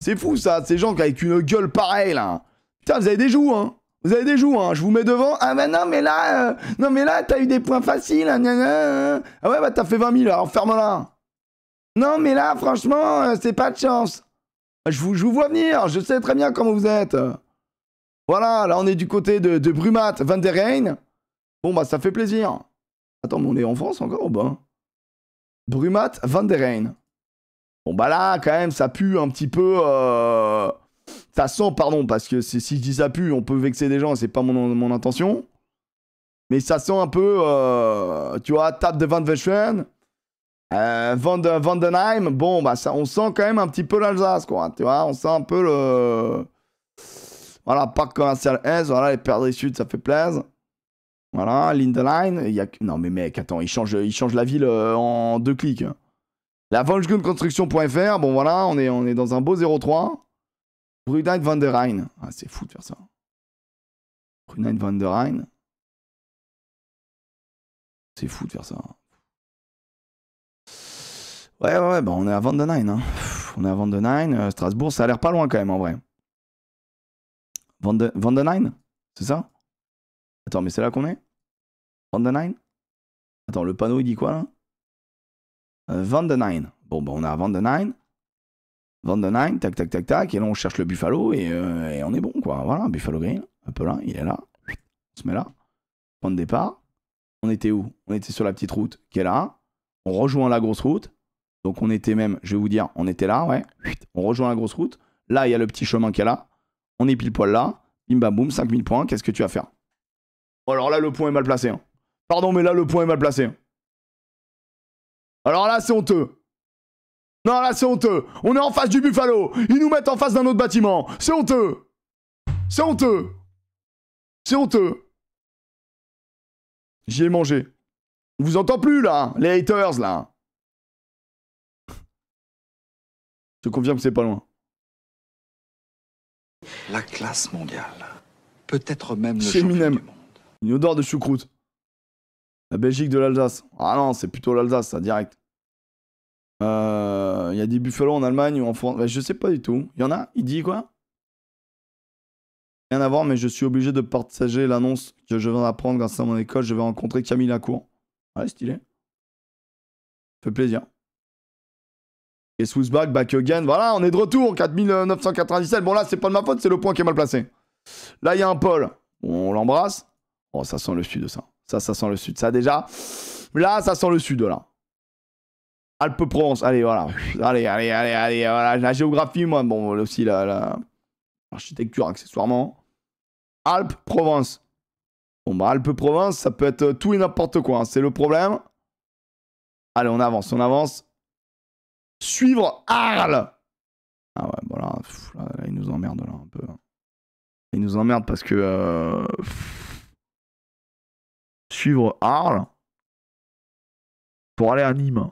C'est fou ça, ces gens qui avec une gueule pareille là. Putain, vous avez des joues, hein. Vous avez des joues, hein. Je vous mets devant. Ah bah non, mais là, euh, non mais là, t'as eu des points faciles. hein, gna. Ah ouais, bah t'as fait 20 000, alors ferme-la. Non mais là, franchement, euh, c'est pas de chance. Je vous, je vous vois venir, je sais très bien comment vous êtes. Voilà, là on est du côté de, de Brumat, Van der Rijn. Bon bah ça fait plaisir. Attends, mais on est en France encore ou pas? Brumat, Van der Rijn. Bon bah là, quand même, ça pue un petit peu. euh, Ça sent, pardon, parce que si je dis ça pue, on peut vexer des gens, c'est pas mon, intention. Mais ça sent un peu, euh, tu vois, table de Van Veschen, euh. Bon, bah ça, on sent quand même un petit peu l'Alsace, quoi. Tu vois, on sent un peu le. Voilà, parc commercial S, voilà, les perdrix sud, ça fait plaisir. Voilà, Lindeline. Y a... Non, mais mec, attends, il change, il change la ville euh, en deux clics. La Volkswagenconstruction.fr, bon voilà, on est, on est dans un beau 03. Brunheit van der Rijn. Ah, c'est fou de faire ça. Brunheit van der Rijn. C'est fou de faire ça. Ouais, ouais, ouais, bah on est à Van Rijn. Hein. On est à Van Rijn. euh, Strasbourg, ça a l'air pas loin quand même en vrai. Van, de... Van den Rijn C'est ça? Attends, mais c'est là qu'on est? Van Rijn Attends, le panneau il dit quoi là? Euh, Van Rijn. Bon, bah on est à Van Rijn. Van tac, tac, tac, tac. Et là, on cherche le Buffalo et, euh, on est bon, quoi. Voilà, Buffalo Grill. Un peu là, il est là. On se met là. Point de départ. On était où? On était sur la petite route qui est là. On rejoint la grosse route. Donc, on était même, je vais vous dire, on était là, ouais. On rejoint la grosse route. Là, il y a le petit chemin qui est là. On est pile poil là. Bim bam boum, 5000 points. Qu'est-ce que tu vas faire? Oh, Alors là, le point est mal placé. hein. Pardon, mais là, le point est mal placé. hein. Alors là, c'est honteux. Non, là, c'est honteux. On est en face du Buffalo. Ils nous mettent en face d'un autre bâtiment. C'est honteux. C'est honteux. C'est honteux. J'y ai mangé. On vous entend plus là, les haters là. Je confirme que c'est pas loin. La classe mondiale. Peut-être même le champion du monde. Une odeur de choucroute. La Belgique de l'Alsace. Ah non, c'est plutôt l'Alsace, ça, direct. Euh, Il y a des buffalo en Allemagne ou en France. Bah, je sais pas du tout. Il y en a? Il dit quoi? Rien à voir, mais je suis obligé de partager l'annonce que je viens d'apprendre grâce à mon école. Je vais rencontrer Camille Lacour. Ouais, stylé. Fait plaisir. Et Swissback, back again. Voilà, on est de retour. 4997. Bon, là, c'est pas de ma faute, c'est le point qui est mal placé. Là, il y a un Paul. On l'embrasse. Oh, ça sent le sud, ça. Ça, ça sent le sud. Ça, déjà. Là, ça sent le sud, là. Alpes-Provence. Allez, voilà. Allez, allez, allez, allez. Voilà. La géographie, moi, bon, aussi, la, architecture, accessoirement. Alpes-Provence. Bon, bah, Alpes-Provence, ça peut être tout et n'importe quoi. hein. C'est le problème. Allez, on avance, on avance. Suivre Arles. Ah ouais, bon là, pff, là, là, il nous emmerde, là, un peu. Il nous emmerde parce que... euh, Suivre Arles pour aller à Nîmes.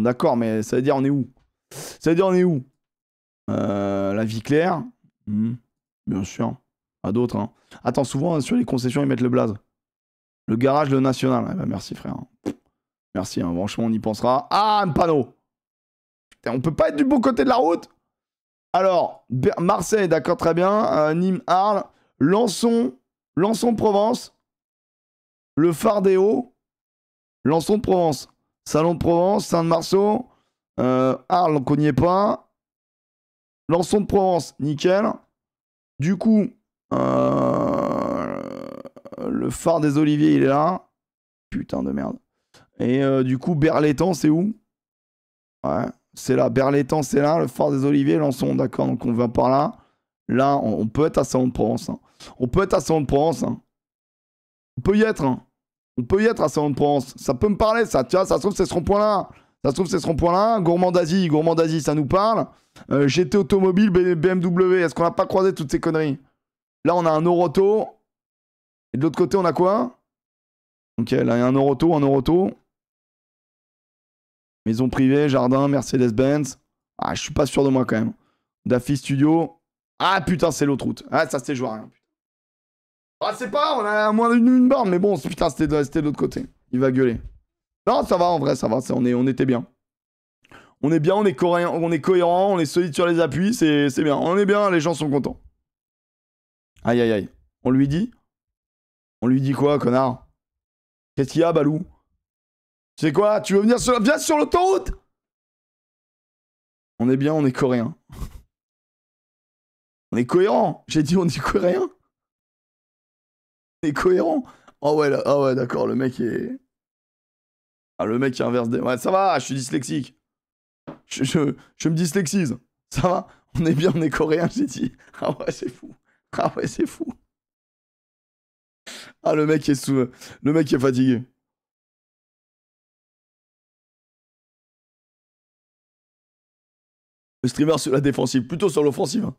D'accord, mais ça veut dire on est où? Ça veut dire on est où? Euh, La vie claire? Hmm, Bien sûr. À d'autres. Hein. Attends, souvent sur les concessions, ils mettent le blaze. Le garage, le national. Eh ben, merci, frère. Merci, hein, franchement, on y pensera. Ah, un panneau Putain, On peut pas être du bon côté de la route? Alors, Marseille, d'accord, très bien. Euh, Nîmes, Arles. Lançon, Lançon, Provence. Le Hauts. Lançon de Provence. Salon de Provence, Saint-Marceau. Euh, Arles, on n'y est pas. Lançon de Provence, nickel. Du coup, euh, le phare des Oliviers, il est là. Putain de merde. Et euh, du coup, Berlétan, c'est où? Ouais, c'est là. Berlétan, c'est là. Le phare des Oliviers, Lançon, d'accord. Donc on va par là. Là, on, on peut être à Salon de Provence. hein. On peut être à Salon de Provence. hein. On peut y être. hein. On peut y être à Salon de Provence. Ça peut me parler, ça. Tu vois, ça se trouve, c'est ce rond-point-là. Ça se trouve, c'est ce rond-point-là. Gourmand d'Asie, ça nous parle. Euh, GT Automobile, BMW. Est-ce qu'on n'a pas croisé toutes ces conneries? Là, on a un Euroto. Et de l'autre côté, on a quoi? Ok, là, il y a un Euroto, un Euroto. Maison privée, jardin, Mercedes-Benz. Ah, je suis pas sûr de moi quand même. Daffy Studio. Ah putain, c'est l'autre route. Ah, ça rien. putain. Ah, c'est pas, on a moins d'une une borne, mais bon, c'est- putain, c'était de, de l'autre côté. Il va gueuler. Non, ça va en vrai, ça va. c'est- On, est, on était bien. On est bien, on est, coréen, on est cohérent, on est solide sur les appuis, c'est c'est bien. On est bien, les gens sont contents. Aïe aïe aïe. On lui dit On lui dit quoi, connard? Qu'est-ce qu'il y a, Balou? Sais quoi? Tu veux venir sur, viens sur l'autoroute? On est bien, on est coréen. On est cohérent. J'ai dit on est coréen. Est cohérent. Oh ouais, ah ouais, d'accord, le mec est. Ah, le mec qui inverse des. Ouais, ça va, je suis dyslexique. Je, je, je me dyslexise. Ça va On est bien, on est coréen, j'ai dit. Ah ouais, c'est fou. Ah ouais, c'est fou. Ah, le mec est sous. Le mec est fatigué. Le streamer sur la défensive, plutôt sur l'offensive.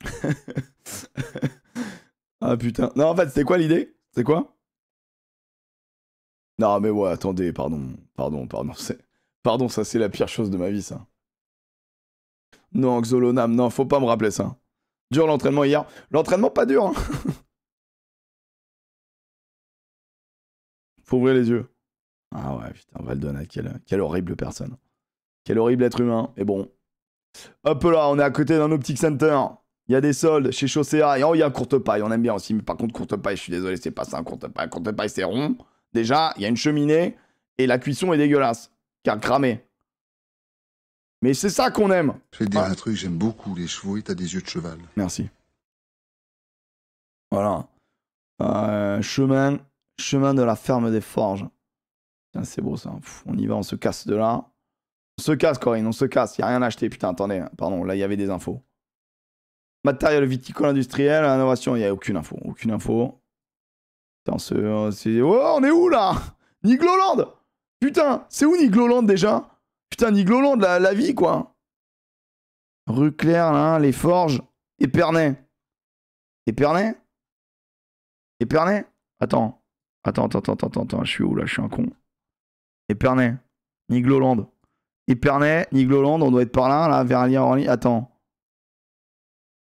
ah putain. Non, en fait, c'était quoi l'idée? C'est quoi? Non, mais ouais, attendez, pardon. Pardon, pardon. Pardon, ça, c'est la pire chose de ma vie, ça. Non, Xolonam, non, faut pas me rappeler ça. Dur l'entraînement hier. L'entraînement, pas dur. Hein. faut ouvrir les yeux. Ah ouais, putain, Valdona, quelle, quelle horrible personne. Quel horrible être humain. Et bon. Hop là, on est à côté d'un Optic Center. Il y a des soldes chez Chaussea. Et oh, il y a courte paille. On aime bien aussi. Mais par contre, courte paille, je suis désolé, c'est pas ça un courte paille. Courte paille, c'est rond. Déjà, il y a une cheminée. Et la cuisson est dégueulasse. Car cramé. Mais c'est ça qu'on aime. Je vais te dire Ouais. un truc, j'aime beaucoup les chevaux et t'as des yeux de cheval. Merci. Voilà. Euh, chemin, chemin de la ferme des forges. Putain, c'est beau ça. Pff, on y va, on se casse de là. On se casse, Corinne, on se casse. Il a rien à acheter. Putain, attendez. Pardon, là, il y avait des infos. Matériel viticole industriel, innovation. Il n'y a aucune info. Aucune info. Putain, c'est. euh, Oh, on est où là? Nigloland Putain, c'est où Nigloland déjà? Putain, Nigloland, la, vie, quoi. Rue Claire, là, les forges. Épernay. Épernay? Épernay? Attends. Attends, attends, attends, attends, attends. Je suis où là? Je suis un con. Épernay. Nigloland. Épernay, Nigloland, on doit être par là, là, vers Allier Attends.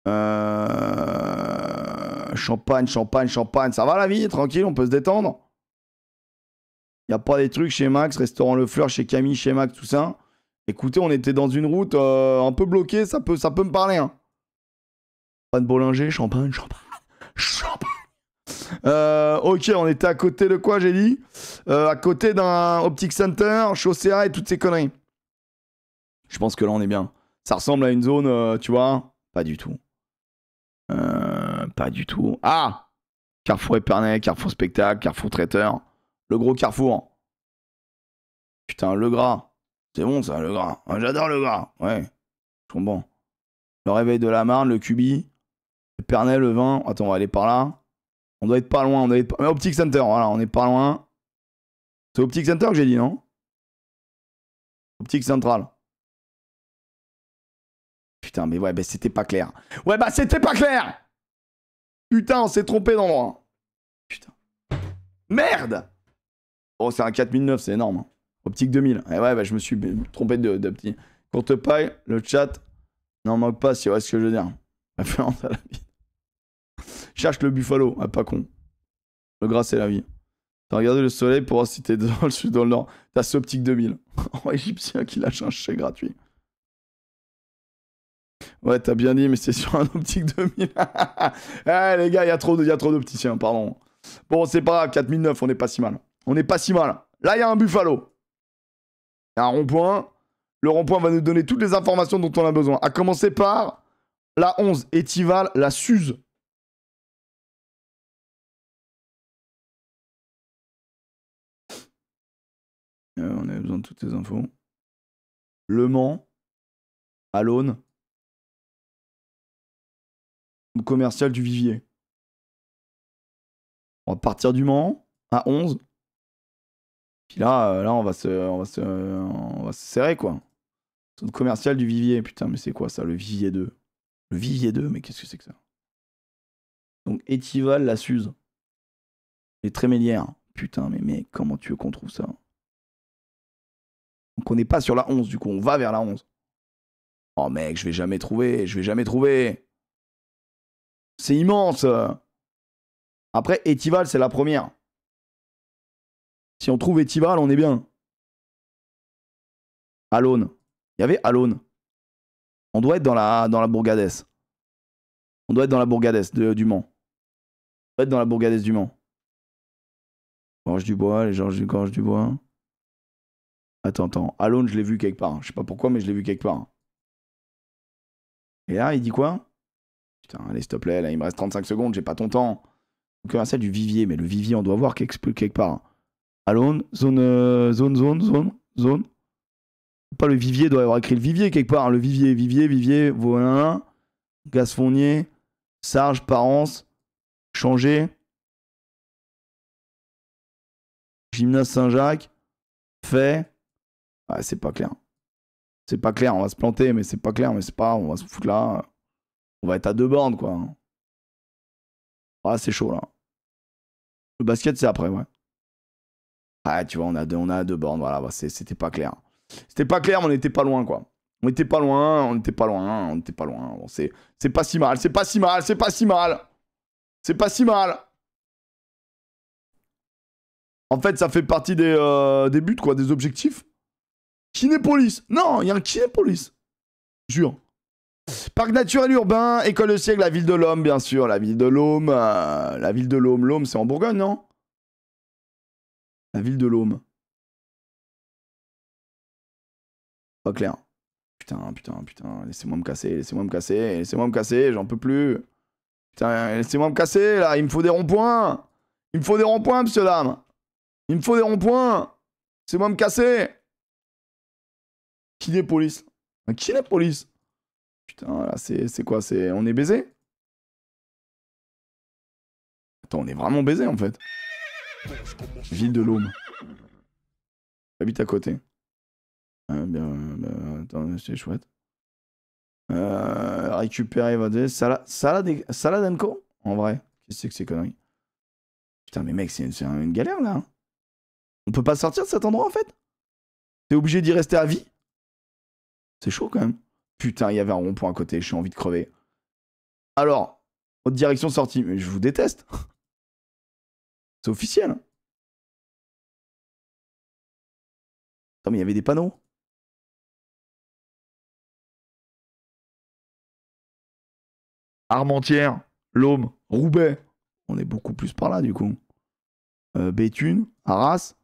Euh... Champagne, champagne, champagne. Ça va la vie Tranquille, on peut se détendre Il a pas des trucs chez Max, restaurant Le Fleur, chez Camille, chez Max, tout ça. Écoutez, on était dans une route euh, un peu bloquée, ça peut, ça peut me parler. Hein. Pas de Bollinger, champagne, champagne. Champagne euh, ok, on était à côté de quoi, j'ai dit? À côté d'un Optic Center, Chaussea et toutes ces conneries. Je pense que là, on est bien. Ça ressemble à une zone, tu vois? Pas du tout. Pas du tout. Ah Carrefour Épernay, Carrefour Spectacle, Carrefour Traiteur. Le gros Carrefour. Putain, le gras. C'est bon ça, le gras. J'adore le gras. Ouais. Je comprends. Le réveil de la Marne, le Cubi. Épernay, le vin. Attends, on va aller par là. On doit être pas loin. On doit être... Mais Optic Center, voilà, on est pas loin. C'est Optic Center que j'ai dit, non? Optic Central. Putain, mais ouais, bah c'était pas clair. Ouais, bah c'était pas clair Putain, on s'est trompé d'endroit. Putain. Merde Oh, c'est un 4009, c'est énorme. Hein. Optique 2000. Et ouais, bah je me suis trompé de, de petit. Courte paille, le chat n'en manque pas, si vous voyez ce que je veux dire. Référence à la vie. Cherche le buffalo, ah, pas con. Le gras, c'est la vie. T'as regardé le soleil pour voir si t'es dans le sud, dans le nord. T'as ce optique 2000. en égyptien qui lâche un chèque gratuit. Ouais, t'as bien dit, mais c'est sur un optique 2000. eh les gars, il y a trop d'opticiens, pardon. Bon, c'est pas grave, 4009, on est pas si mal. On est pas si mal. Là, il y a un buffalo. Il y a un rond-point. Le rond-point va nous donner toutes les informations dont on a besoin. À commencer par la 11, Etival, la Suze. Euh, on a besoin de toutes les infos. Le Mans, à l'Aune, commercial du Vivier. On va partir du Mans à 11. Puis là, euh, là on, va se, on, va se, on va se serrer, quoi. Zone commercial du Vivier. Putain, mais c'est quoi ça, le Vivier 2 Le Vivier 2, mais qu'est-ce que c'est que ça? Donc, Etival, la Suze. Les Trémélières. Putain, mais mec, comment tu veux qu'on trouve ça? Donc on n'est pas sur la 11, du coup, on va vers la 11. Oh mec, je vais jamais trouver, je vais jamais trouver. C'est immense. Après, Etival, c'est la première. Si on trouve Etival, on est bien. Alone. Il y avait Alone. On doit être dans la, dans. On doit être dans la Bourgadès du Mans. On doit être dans la Bourgadès du Mans. Gorge du bois, les Georges du Gorge du bois. Attends, attends. Alone, je l'ai vu quelque part. Je sais pas pourquoi, mais je l'ai vu quelque part. Et là, il dit quoi? Allez, s'il te plaît, là, il me reste 35 secondes, j'ai pas ton temps. Commercial du vivier, mais le vivier, on doit voir quelque part. Alone, zone, zone, zone, zone, zone. Pas le vivier, doit avoir écrit le vivier quelque part. Le vivier, vivier, vivier, voilà. Gaz Fournier, Sarge, Parence, Changer. Gymnase Saint-Jacques, Fait c'est pas clair. C'est pas clair, on va se planter, mais c'est pas clair, mais c'est pas on va se foutre là. On va être à deux bornes, quoi. Ah, c'est chaud, là. Le basket, c'est après, ouais. Ah, tu vois, on a deux, on a deux bornes, voilà, bah, c'était pas clair. C'était pas clair, mais on était pas loin, quoi. On était pas loin, on était pas loin, on était pas loin. C'est pas si mal, c'est pas si mal, c'est pas si mal. C'est pas si mal. En fait, ça fait partie des, euh, des buts, quoi, des objectifs. Kinépolis. Non, il y a un Kinépolis. Jure. Parc naturel urbain, école de siècle, la ville de l'Homme, bien sûr. La ville de l'Homme. Euh, la ville de l'Homme. L'Homme, c'est en Bourgogne, non? La ville de l'Homme. Pas clair. Putain, putain, putain. Laissez-moi me casser, laissez-moi me casser, laissez-moi me casser, j'en peux plus. Putain, laissez-moi me casser, là. Il me faut des ronds-points. Il me faut des ronds-points, monsieur dame. Il me faut des ronds-points. Laissez-moi me casser. Qui police? Qui police? Putain, là, c'est quoi C'est On est baisé? Attends, on est vraiment baisé en fait. Ville de l'Aume. J'habite à côté. Ah, bien, ben, attends, c'est chouette. Euh, récupérer votre salade, salade, salade En vrai, qu'est-ce que c'est que ces Putain, mais mec, c'est c'est une galère là. hein. On peut pas sortir de cet endroit en fait? T'es obligé d'y rester à vie? C'est chaud quand même. Putain, il y avait un rond-point à côté, j'ai envie de crever. Alors, autre direction sortie, mais je vous déteste. C'est officiel. Attends, mais il y avait des panneaux. Armentières, L'Aume, Roubaix. On est beaucoup plus par là du coup. Euh, Béthune, Arras.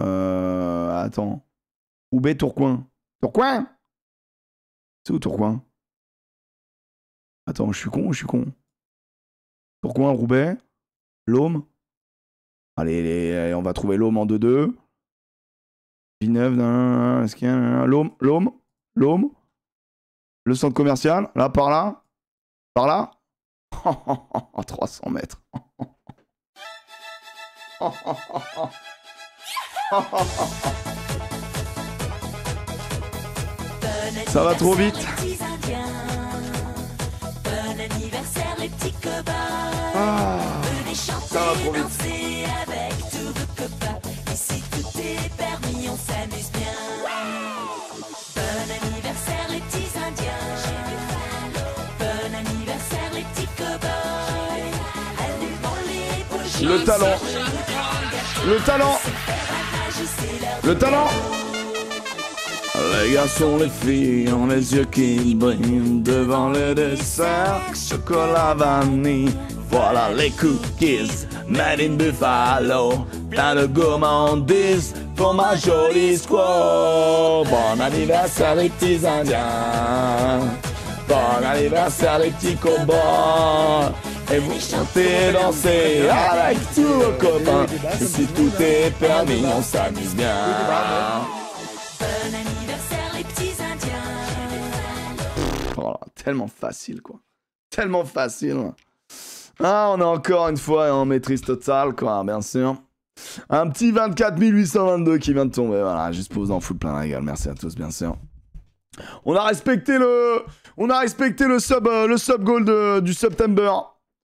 Euh, attends. Roubaix, Tourcoing. Tourcoing? C'est où Tourcoing Attends, je suis con je suis con? Tourcoing, Roubaix? L'Aume? Allez, on va trouver l'Aume en 2-2. Villeneuve, est-ce qu'il y a l'Aume, l'Aume, l'Aume? Le centre commercial, là, par là? Par là? 300 mètres. Ça va trop vite. Ah, ça va trop vite. Le talent. Le talent. Le talent. Les garçons, les filles ont les yeux qui brillent devant le dessert. Chocolat vanille, voilà les cookies. Made in Buffalo, plein de gourmandises pour ma jolie squaw. Bon anniversaire les petits indiens. Bon anniversaire les petits cowboys. Et vous chantez, dansez avec tous vos copains. Et si tout est permis, on s'amuse bien. Tellement facile, quoi. Tellement facile. Ah, on est encore une fois en maîtrise totale, quoi, bien sûr. Un petit 24 822 qui vient de tomber. Voilà, juste pour vous en foutre plein la gueule. Merci à tous, bien sûr. On a respecté le, on a respecté le sub, euh, le sub goal du September.